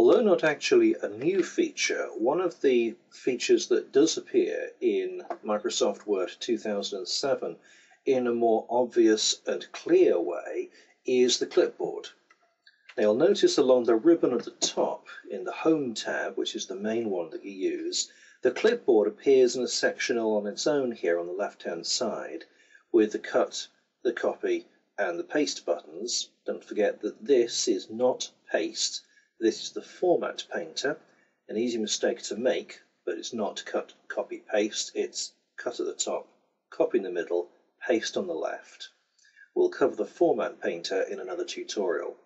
Although not actually a new feature, one of the features that does appear in Microsoft Word 2007 in a more obvious and clear way is the clipboard. Now you'll notice along the ribbon at the top in the Home tab, which is the main one that you use, the clipboard appears in a section all on its own here on the left hand side with the cut, the copy and the paste buttons. Don't forget that this is not paste this is the format painter, an easy mistake to make, but it's not cut, copy, paste. It's cut at the top, copy in the middle, paste on the left. We'll cover the format painter in another tutorial.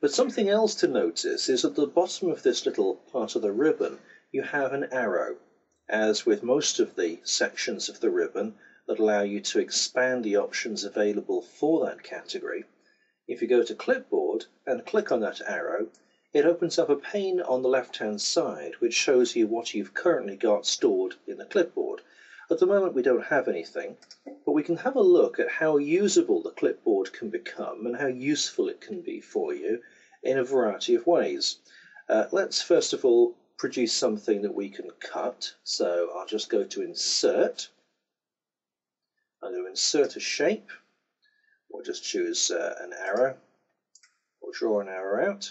But something else to notice is at the bottom of this little part of the ribbon, you have an arrow, as with most of the sections of the ribbon that allow you to expand the options available for that category. If you go to clipboard and click on that arrow, it opens up a pane on the left hand side which shows you what you've currently got stored in the clipboard. At the moment we don't have anything, but we can have a look at how usable the clipboard can become and how useful it can be for you in a variety of ways. Uh, let's first of all produce something that we can cut. So I'll just go to Insert. I'm going to insert a shape. We'll just choose uh, an arrow. We'll draw an arrow out.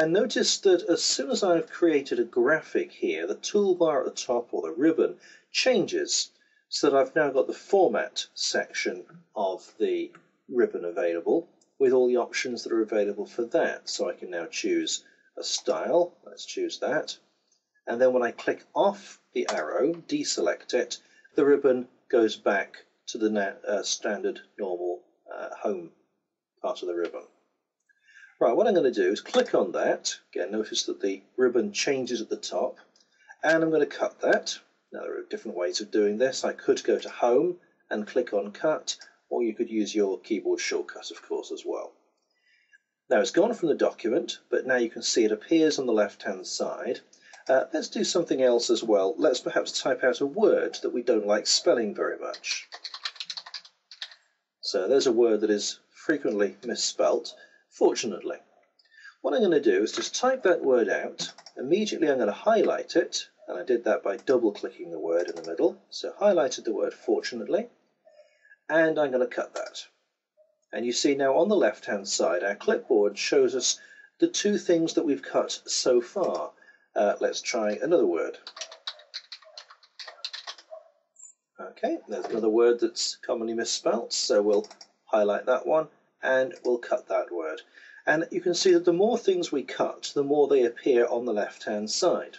And notice that as soon as I've created a graphic here, the toolbar at the top or the ribbon changes so that I've now got the format section of the ribbon available with all the options that are available for that. So I can now choose a style, let's choose that. And then when I click off the arrow, deselect it, the ribbon goes back to the uh, standard normal uh, home part of the ribbon. Right, what I'm going to do is click on that. Again, notice that the ribbon changes at the top. And I'm going to cut that. Now, there are different ways of doing this. I could go to Home and click on Cut, or you could use your keyboard shortcut, of course, as well. Now, it's gone from the document, but now you can see it appears on the left-hand side. Uh, let's do something else as well. Let's perhaps type out a word that we don't like spelling very much. So there's a word that is frequently misspelt. Fortunately, what I'm going to do is just type that word out. Immediately I'm going to highlight it, and I did that by double clicking the word in the middle. So highlighted the word fortunately, and I'm going to cut that. And you see now on the left hand side, our clipboard shows us the two things that we've cut so far. Uh, let's try another word. Okay, there's another word that's commonly misspelt, so we'll highlight that one and we'll cut that word. And you can see that the more things we cut, the more they appear on the left-hand side.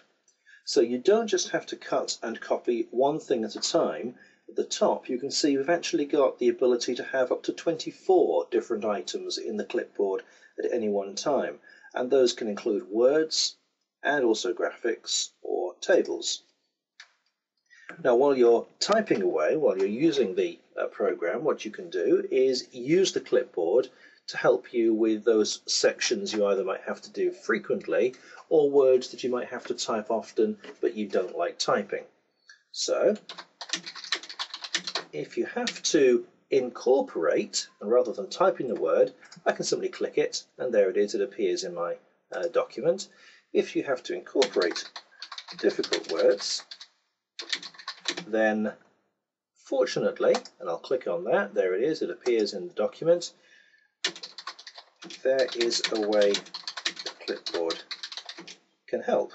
So you don't just have to cut and copy one thing at a time. At the top, you can see we've actually got the ability to have up to 24 different items in the clipboard at any one time. And those can include words and also graphics or tables. Now, while you're typing away, while you're using the uh, program, what you can do is use the clipboard to help you with those sections you either might have to do frequently or words that you might have to type often but you don't like typing. So, if you have to incorporate, and rather than typing the word, I can simply click it and there it is, it appears in my uh, document. If you have to incorporate difficult words, then fortunately, and I'll click on that, there it is, it appears in the document, there is a way the clipboard can help.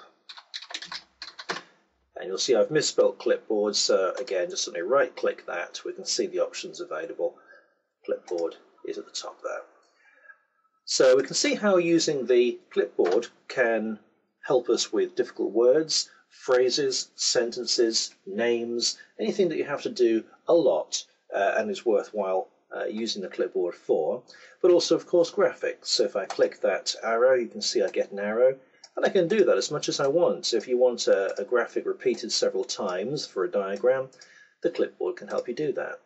And you'll see I've misspelled clipboard, so again, just me right click that, we can see the options available. Clipboard is at the top there. So we can see how using the clipboard can help us with difficult words, phrases, sentences, names, anything that you have to do a lot uh, and is worthwhile uh, using the clipboard for, but also, of course, graphics. So if I click that arrow, you can see I get an arrow, and I can do that as much as I want. So if you want a, a graphic repeated several times for a diagram, the clipboard can help you do that.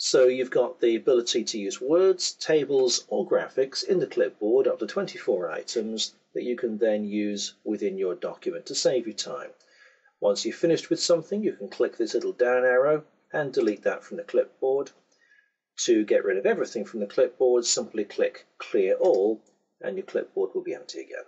So you've got the ability to use words, tables, or graphics in the clipboard up to 24 items that you can then use within your document to save you time. Once you've finished with something, you can click this little down arrow and delete that from the clipboard. To get rid of everything from the clipboard, simply click Clear All and your clipboard will be empty again.